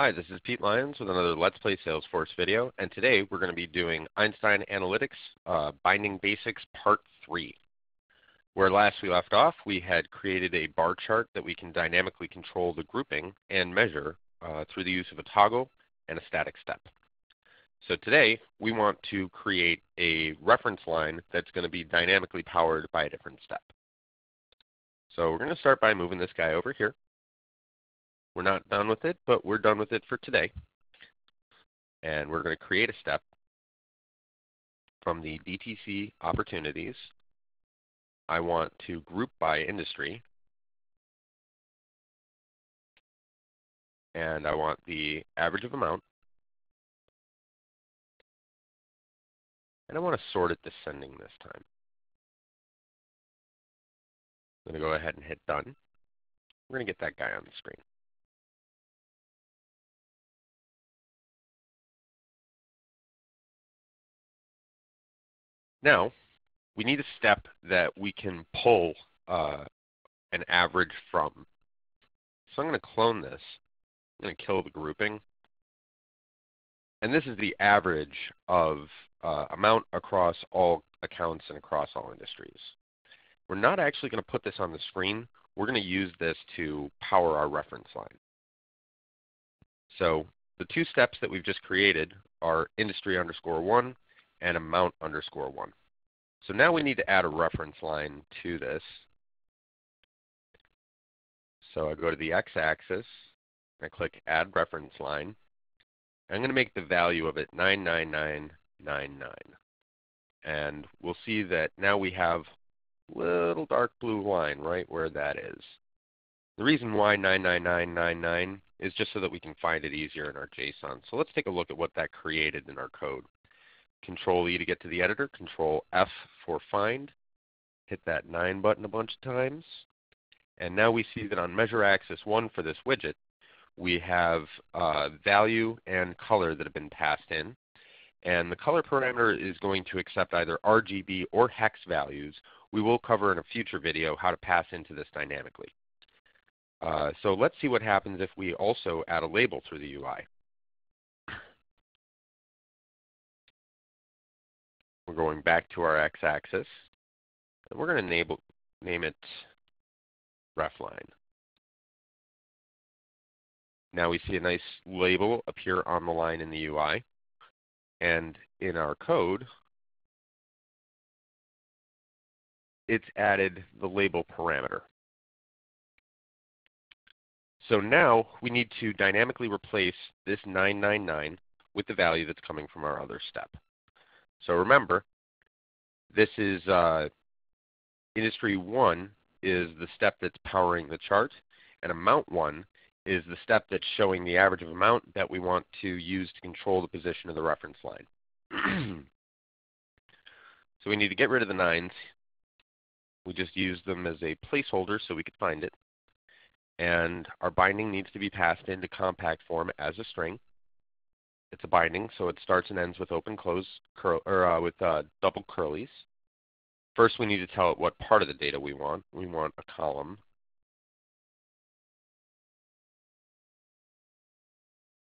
Hi, this is Pete Lyons with another Let's Play Salesforce video, and today we're going to be doing Einstein Analytics uh, Binding Basics Part 3. Where last we left off, we had created a bar chart that we can dynamically control the grouping and measure uh, through the use of a toggle and a static step. So today we want to create a reference line that's going to be dynamically powered by a different step. So we're going to start by moving this guy over here. We're not done with it, but we're done with it for today. And we're going to create a step from the DTC opportunities. I want to group by industry. And I want the average of amount. And I want to sort it descending this time. I'm going to go ahead and hit Done. We're going to get that guy on the screen. Now, we need a step that we can pull uh, an average from. So I'm going to clone this. I'm going to kill the grouping. And this is the average of uh, amount across all accounts and across all industries. We're not actually going to put this on the screen. We're going to use this to power our reference line. So the two steps that we've just created are industry underscore 1 and amount underscore 1. So now we need to add a reference line to this. So I go to the x-axis, I click Add Reference Line. I'm going to make the value of it 99999. And we'll see that now we have a little dark blue line right where that is. The reason why 99999 is just so that we can find it easier in our JSON. So let's take a look at what that created in our code. Control E to get to the editor, Control F for find. Hit that 9 button a bunch of times. And now we see that on measure axis 1 for this widget, we have uh, value and color that have been passed in. And the color parameter is going to accept either RGB or hex values. We will cover in a future video how to pass into this dynamically. Uh, so let's see what happens if we also add a label through the UI. We're going back to our x-axis. We're going to name it refline. Now we see a nice label appear on the line in the UI. And in our code, it's added the label parameter. So now we need to dynamically replace this 999 with the value that's coming from our other step. So remember, this is uh, industry 1 is the step that's powering the chart, and amount 1 is the step that's showing the average of amount that we want to use to control the position of the reference line. so we need to get rid of the 9s. We just use them as a placeholder so we could find it. And our binding needs to be passed into compact form as a string. It's a binding, so it starts and ends with open close curl, or uh, with uh, double curlies. First, we need to tell it what part of the data we want. We want a column.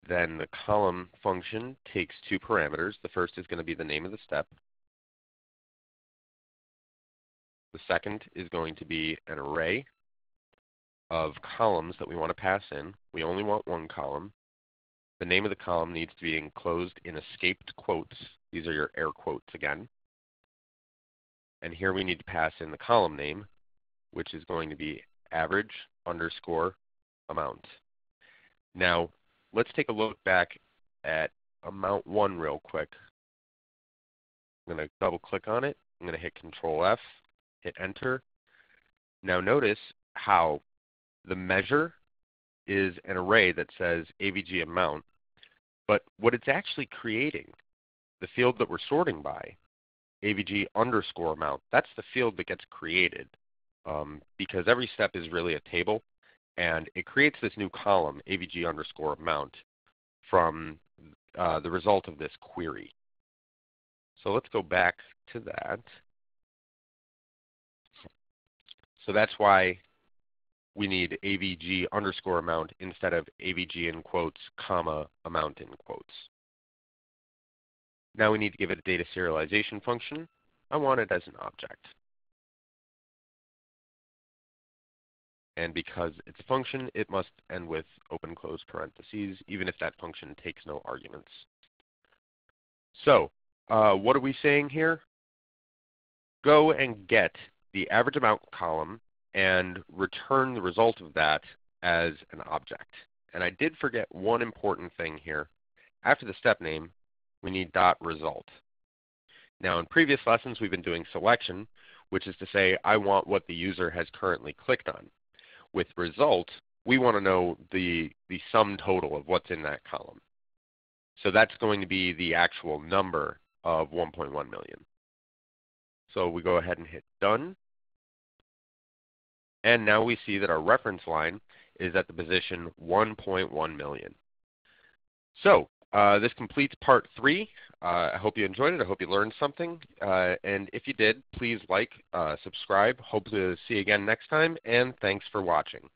Then the column function takes two parameters. The first is going to be the name of the step. The second is going to be an array of columns that we want to pass in. We only want one column. The name of the column needs to be enclosed in escaped quotes. These are your air quotes again. And here we need to pass in the column name, which is going to be average underscore amount. Now, let's take a look back at amount 1 real quick. I'm going to double click on it. I'm going to hit Control F, hit Enter. Now notice how the measure is an array that says AVG amount, but what it's actually creating, the field that we're sorting by, AVG underscore amount, that's the field that gets created um, because every step is really a table, and it creates this new column, AVG underscore amount, from uh, the result of this query. So let's go back to that. So that's why we need AVG underscore amount instead of AVG in quotes, comma, amount in quotes. Now we need to give it a data serialization function. I want it as an object. And because it's a function, it must end with open close parentheses, even if that function takes no arguments. So uh, what are we saying here? Go and get the average amount column and return the result of that as an object. And I did forget one important thing here. After the step name, we need dot result. Now in previous lessons we've been doing selection, which is to say I want what the user has currently clicked on. With result, we want to know the, the sum total of what's in that column. So that's going to be the actual number of 1.1 million. So we go ahead and hit done. And now we see that our reference line is at the position 1.1 million. So uh, this completes part three. Uh, I hope you enjoyed it. I hope you learned something. Uh, and if you did, please like, uh, subscribe. Hope to see you again next time. And thanks for watching.